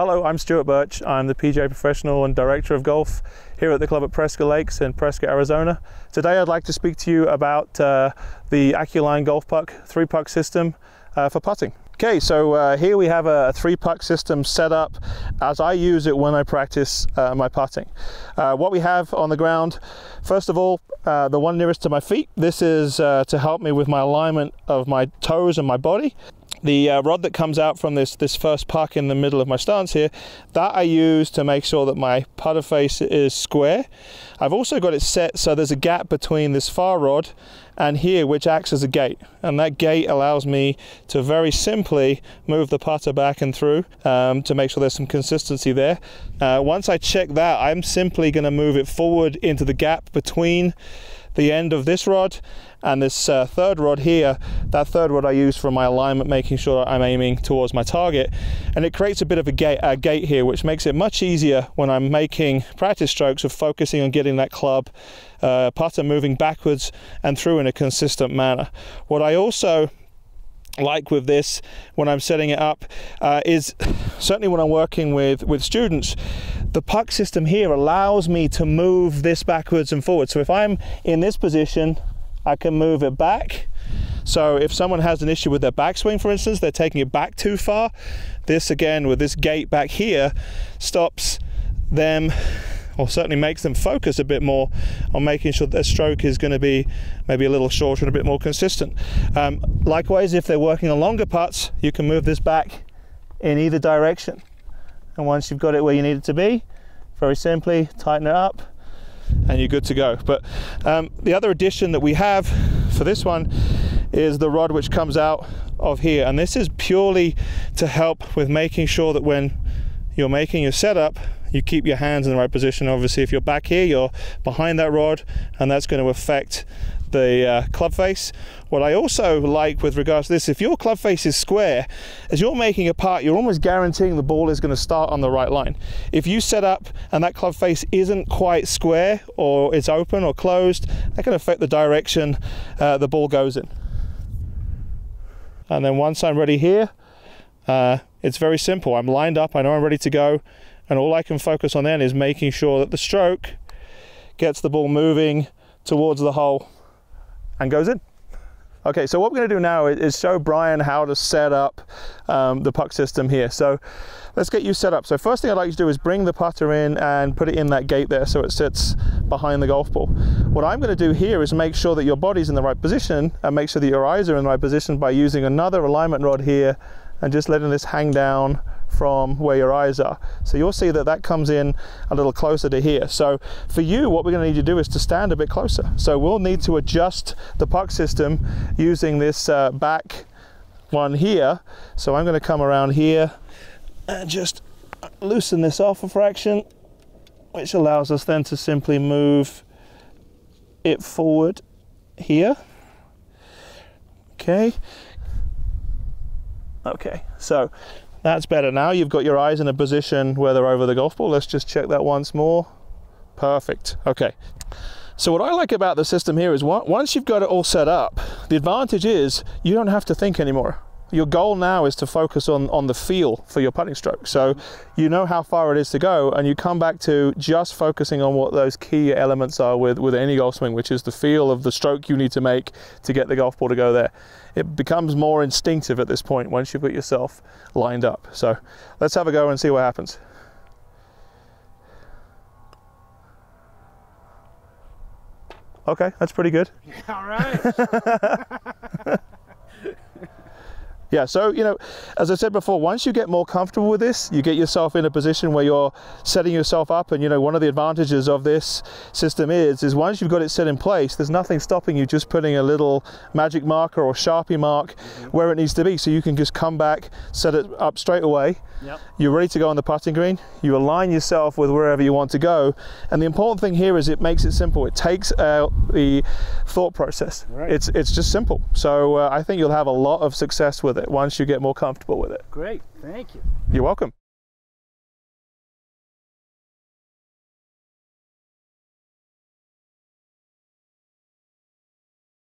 Hello, I'm Stuart Birch. I'm the PGA professional and director of golf here at the club at Prescott Lakes in Prescott, Arizona. Today I'd like to speak to you about uh, the AccuLine golf puck three puck system uh, for putting. Okay, so uh, here we have a, three puck system set up as I use it when I practice uh, my putting. Uh, what we have on the ground, first of all, uh, the one nearest to my feet. This is uh, to help me with my alignment of my toes and my body the uh, rod that comes out from this this first puck in the middle of my stance here that I use to make sure that my putter face is square. I've also got it set so there's a gap between this far rod and here which acts as a gate. And that gate allows me to very simply move the putter back and through um, to make sure there's some consistency there. Uh, once I check that I'm simply going to move it forward into the gap between the end of this rod and this uh, third rod here that third rod I use for my alignment making sure that I'm aiming towards my target and it creates a bit of a gate, a gate here which makes it much easier when I'm making practice strokes of focusing on getting that club uh, putter moving backwards and through in a consistent manner. What I also like with this when I'm setting it up uh, is certainly when I'm working with with students the puck system here allows me to move this backwards and forwards. So if I'm in this position I can move it back. So if someone has an issue with their backswing for instance they're taking it back too far this again with this gate back here stops them or certainly makes them focus a bit more on making sure that their stroke is going to be maybe a little shorter and a bit more consistent. Um, likewise, if they're working on longer putts, you can move this back in either direction. And once you've got it where you need it to be, very simply tighten it up and you're good to go. But um, the other addition that we have for this one is the rod which comes out of here. And this is purely to help with making sure that when you're making your setup, you keep your hands in the right position. Obviously, if you're back here, you're behind that rod, and that's going to affect the uh, club face. What I also like with regards to this, if your club face is square, as you're making a putt, you're almost guaranteeing the ball is going to start on the right line. If you set up and that club face isn't quite square or it's open or closed, that can affect the direction uh, the ball goes in. And then once I'm ready here, uh, it's very simple. I'm lined up, I know I'm ready to go, and all I can focus on then is making sure that the stroke gets the ball moving towards the hole and goes in. Okay, so what we're going to do now is show Brian how to set up um, the puck system here. So let's get you set up. So first thing I'd like you to do is bring the putter in and put it in that gate there so it sits behind the golf ball. What I'm going to do here is make sure that your body's in the right position and make sure that your eyes are in the right position by using another alignment rod here and just letting this hang down from where your eyes are. So you'll see that that comes in a little closer to here. So for you, what we're going to need to do is to stand a bit closer. So we'll need to adjust the puck system using this uh, back one here. So I'm going to come around here and just loosen this off a fraction, which allows us then to simply move it forward here. Okay. Okay, so that's better. Now you've got your eyes in a position where they're over the golf ball. Let's just check that once more. Perfect. Okay. So what I like about the system here is once you've got it all set up, the advantage is you don't have to think anymore your goal now is to focus on on the feel for your putting stroke. So mm-hmm. you know how far it is to go and you come back to just focusing on what those key elements are with with any golf swing which is the feel of the stroke you need to make to get the golf ball to go there. It becomes more instinctive at this point once you've got yourself lined up. So let's have a go and see what happens. Okay that's pretty good. All right Yeah, so, you know, as I said before, once you get more comfortable with this, you get yourself in a position where you're setting yourself up. And, you know, one of the advantages of this system is, is once you've got it set in place, there's nothing stopping you just putting a little magic marker or Sharpie mark mm -hmm. where it needs to be. So you can just come back, set it up straight away. Yep. You're ready to go on the putting green. You align yourself with wherever you want to go. And the important thing here is it makes it simple. It takes out the thought process. Right. It's, it's just simple. So uh, I think you'll have a lot of success with it it once you get more comfortable with it. Great, thank you. You're welcome.